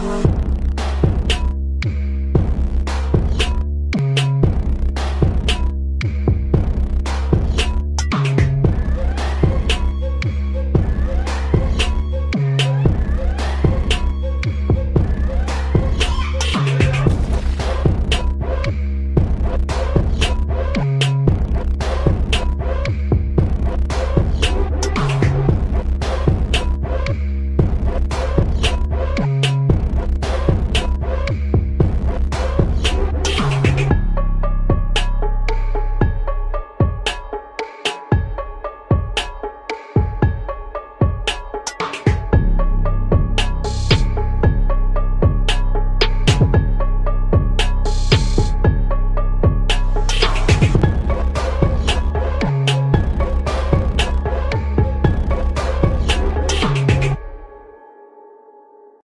Bye.